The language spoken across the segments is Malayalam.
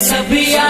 Sabia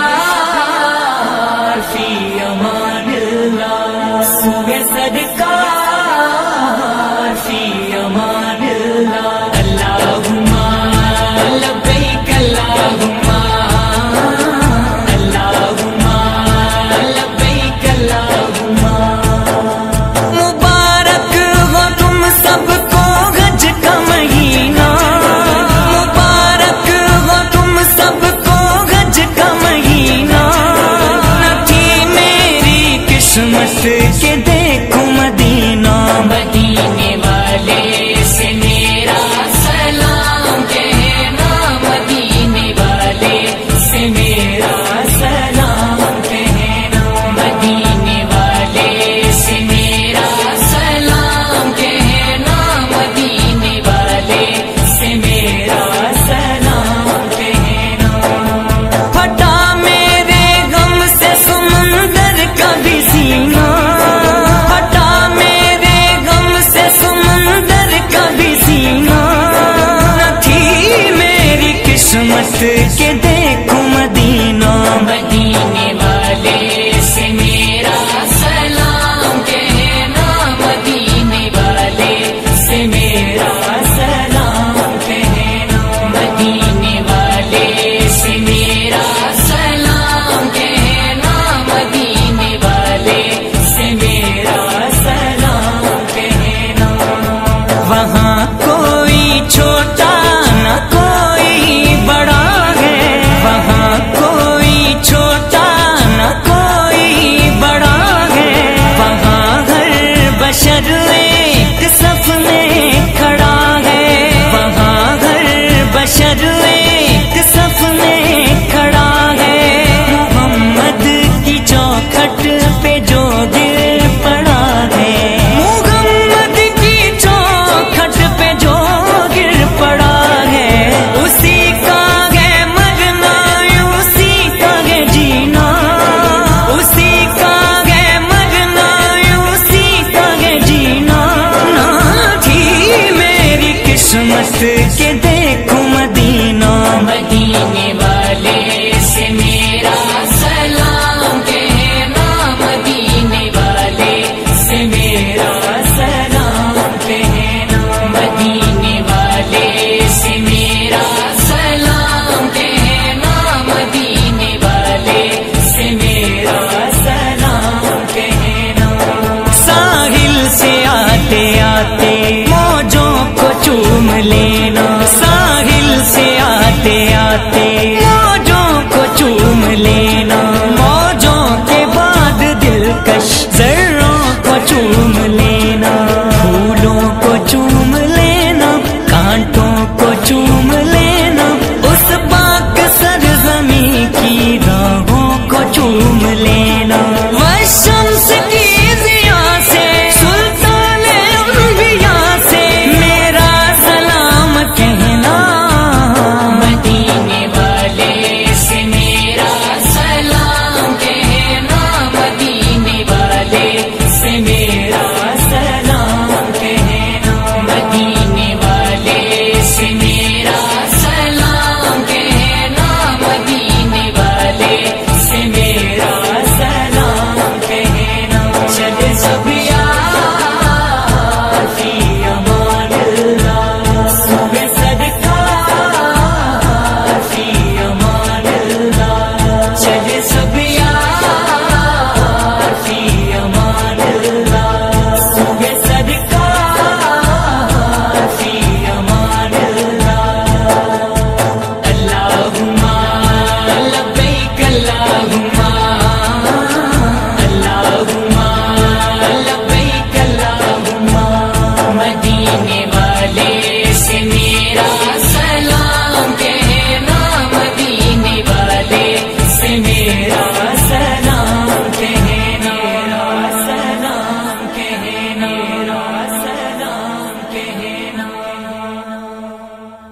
चूं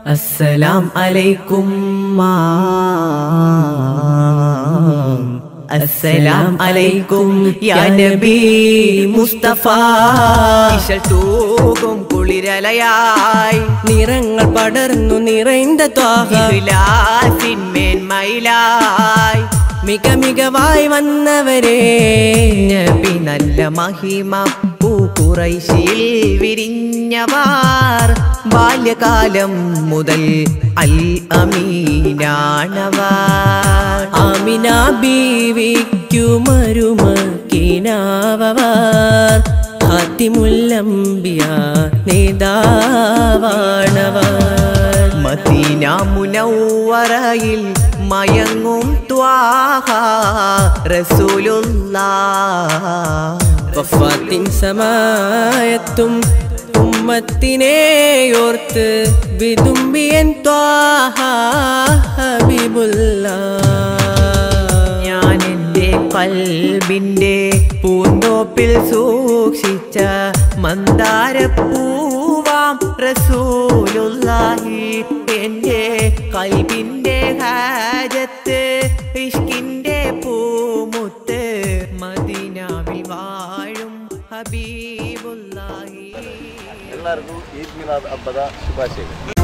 അസ്സലാം അലൈക്കും അസ്സലാം അലൈക്കും യാ നബി മുസ്തഫ. ഇശൽ കുളിരലയായി. നിറങ്ങൾ പടർന്നു നിറൈന്ത ത്വാഹിലായി മിക മികവായി വന്നവരെ. നബി നല്ല മഹിമ. പൂ കുറൈശിൽ വിരിഞ്ഞവാർ. ബാല്യകാലം മുതൽ അൽ അമീനാണവ അമിന ബീവിക്കു മരുമക്കിനാവർ ഹാത്തിമുല്ലംബിയ നേതാവാണവർ മദീന മുനവ്വറയിൽ മയങ്ങും ത്വാഹ റസൂലുള്ള. വഫാത്തിൻ സമായത്തും ഉമ്മത്തിനെയോർത്ത് വിതുമ്പിയൻ ഹബീബുല്ലാ. ഞാൻ എന്റെ കൽബിന്റെ പൂന്തോപ്പിൽ സൂക്ഷിച്ച മന്ദാരപ്പൂവാം റസൂലുള്ളാഹി. എന്റെ കൽബിന്റെ ഹാജത്ത് ಎಲ್ಲರಿಗೂ ಈದ್ ಮಿಲಾದ್ ಹಬ್ಬದ ಶುಭಾಶಯಗಳು